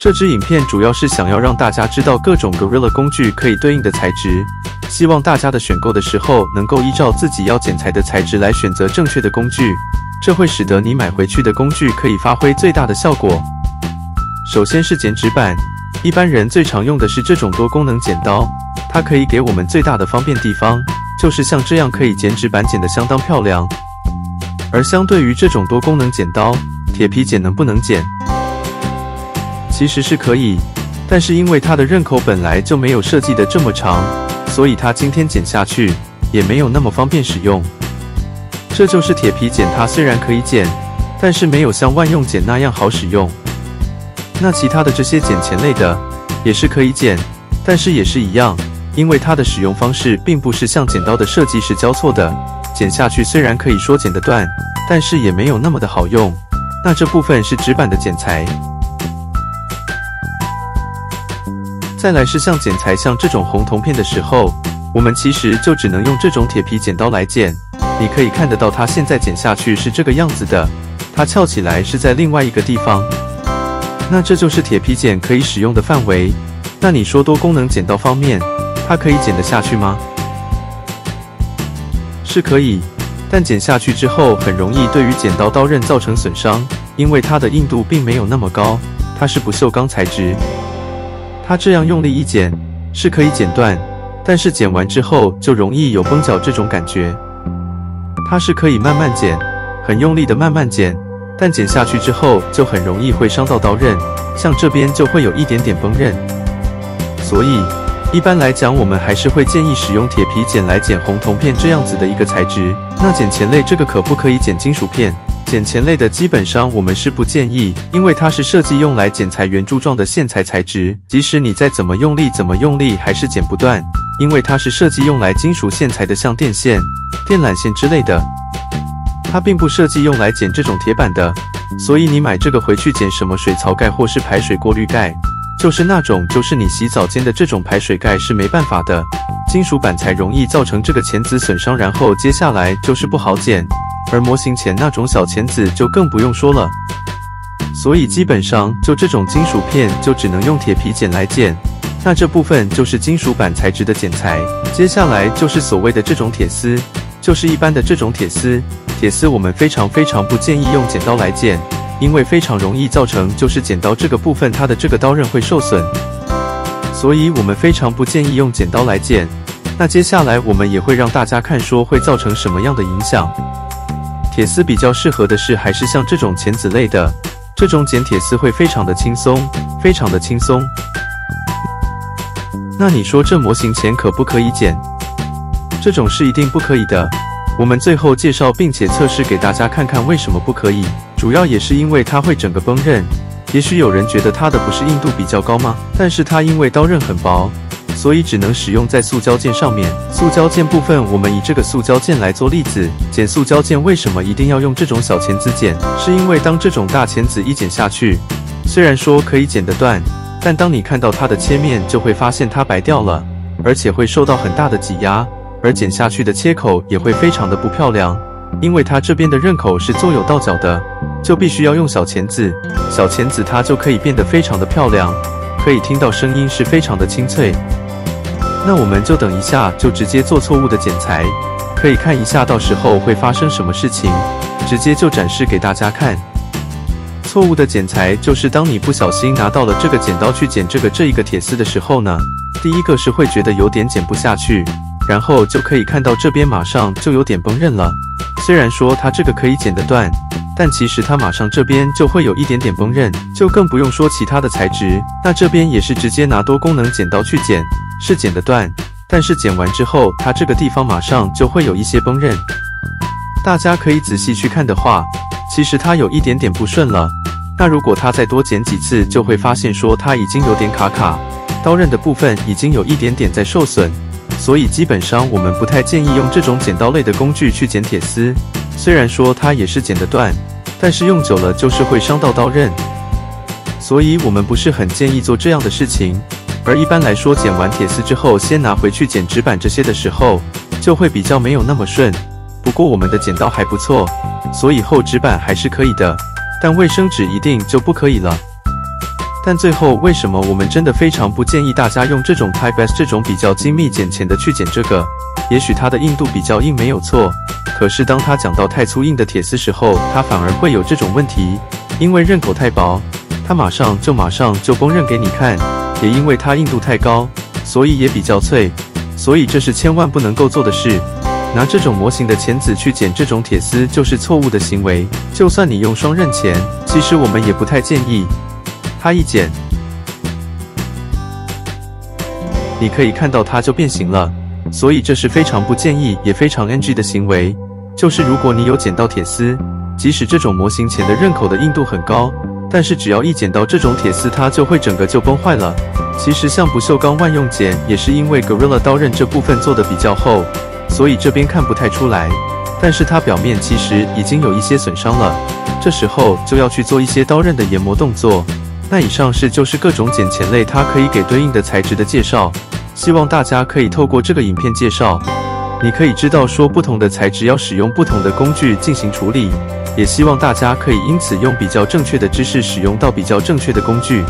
这支影片主要是想要让大家知道各种 Gorilla 工具可以对应的材质，希望大家的选购的时候能够依照自己要剪裁的材质来选择正确的工具，这会使得你买回去的工具可以发挥最大的效果。首先是剪纸板，一般人最常用的是这种多功能剪刀，它可以给我们最大的方便地方，就是像这样可以剪纸板剪得相当漂亮。而相对于这种多功能剪刀，铁皮剪能不能剪？其实是可以，但是因为它的刃口本来就没有设计的这么长，所以它今天剪下去也没有那么方便使用。这就是铁皮剪，它虽然可以剪，但是没有像万用剪那样好使用。那其他的这些剪钳类的也是可以剪，但是也是一样，因为它的使用方式并不是像剪刀的设计是交错的，剪下去虽然可以说剪得断，但是也没有那么的好用。那这部分是纸板的剪裁。再来是像剪裁像这种红铜片的时候，我们其实就只能用这种铁皮剪刀来剪。你可以看得到它现在剪下去是这个样子的，它翘起来是在另外一个地方。那这就是铁皮剪可以使用的范围。那你说多功能剪刀方面，它可以剪得下去吗？是可以，但剪下去之后很容易对于剪刀刀刃造成损伤，因为它的硬度并没有那么高，它是不锈钢材质。它这样用力一剪是可以剪断，但是剪完之后就容易有崩角这种感觉。它是可以慢慢剪，很用力的慢慢剪，但剪下去之后就很容易会伤到刀刃，像这边就会有一点点崩刃。所以一般来讲，我们还是会建议使用铁皮剪来剪红铜片这样子的一个材质。那剪钳类这个可不可以剪金属片？剪钳类的基本上我们是不建议，因为它是设计用来剪裁圆柱状的线材材质，即使你再怎么用力怎么用力还是剪不断，因为它是设计用来金属线材的，像电线、电缆线之类的，它并不设计用来剪这种铁板的，所以你买这个回去剪什么水槽盖或是排水过滤盖，就是那种就是你洗澡间的这种排水盖是没办法的，金属板材容易造成这个钳子损伤，然后接下来就是不好剪。而模型前那种小钳子就更不用说了，所以基本上就这种金属片就只能用铁皮剪来剪。那这部分就是金属板材质的剪裁，接下来就是所谓的这种铁丝，就是一般的这种铁丝。铁丝我们非常非常不建议用剪刀来剪，因为非常容易造成就是剪刀这个部分它的这个刀刃会受损，所以我们非常不建议用剪刀来剪。那接下来我们也会让大家看说会造成什么样的影响。铁丝比较适合的是还是像这种钳子类的，这种剪铁丝会非常的轻松，非常的轻松。那你说这模型钳可不可以剪？这种是一定不可以的。我们最后介绍并且测试给大家看看为什么不可以，主要也是因为它会整个崩刃。也许有人觉得它的不是硬度比较高吗？但是它因为刀刃很薄。所以只能使用在塑胶件上面。塑胶件部分，我们以这个塑胶件来做例子。剪塑胶件为什么一定要用这种小钳子剪？是因为当这种大钳子一剪下去，虽然说可以剪得断，但当你看到它的切面，就会发现它白掉了，而且会受到很大的挤压，而剪下去的切口也会非常的不漂亮。因为它这边的刃口是做有倒角的，就必须要用小钳子。小钳子它就可以变得非常的漂亮。可以听到声音是非常的清脆，那我们就等一下，就直接做错误的剪裁，可以看一下到时候会发生什么事情，直接就展示给大家看。错误的剪裁就是当你不小心拿到了这个剪刀去剪这个这一个铁丝的时候呢，第一个是会觉得有点剪不下去，然后就可以看到这边马上就有点崩刃了。虽然说它这个可以剪得断。但其实它马上这边就会有一点点崩刃，就更不用说其他的材质。那这边也是直接拿多功能剪刀去剪，是剪得断，但是剪完之后，它这个地方马上就会有一些崩刃。大家可以仔细去看的话，其实它有一点点不顺了。那如果它再多剪几次，就会发现说它已经有点卡卡，刀刃的部分已经有一点点在受损。所以基本上我们不太建议用这种剪刀类的工具去剪铁丝。虽然说它也是剪得断，但是用久了就是会伤到刀刃，所以我们不是很建议做这样的事情。而一般来说，剪完铁丝之后，先拿回去剪纸板这些的时候，就会比较没有那么顺。不过我们的剪刀还不错，所以厚纸板还是可以的，但卫生纸一定就不可以了。但最后为什么我们真的非常不建议大家用这种 Type S 这种比较精密剪钳的去剪这个？也许它的硬度比较硬没有错，可是当它讲到太粗硬的铁丝时候，它反而会有这种问题，因为刃口太薄，它马上就马上就崩刃给你看，也因为它硬度太高，所以也比较脆，所以这是千万不能够做的事。拿这种模型的钳子去剪这种铁丝就是错误的行为。就算你用双刃钳，其实我们也不太建议。它一剪，你可以看到它就变形了，所以这是非常不建议也非常 NG 的行为。就是如果你有剪到铁丝，即使这种模型钳的刃口的硬度很高，但是只要一剪到这种铁丝，它就会整个就崩坏了。其实像不锈钢万用剪也是因为 Gorilla 刀刃这部分做的比较厚。所以这边看不太出来，但是它表面其实已经有一些损伤了，这时候就要去做一些刀刃的研磨动作。那以上是就是各种剪钳类它可以给对应的材质的介绍，希望大家可以透过这个影片介绍，你可以知道说不同的材质要使用不同的工具进行处理，也希望大家可以因此用比较正确的知识使用到比较正确的工具。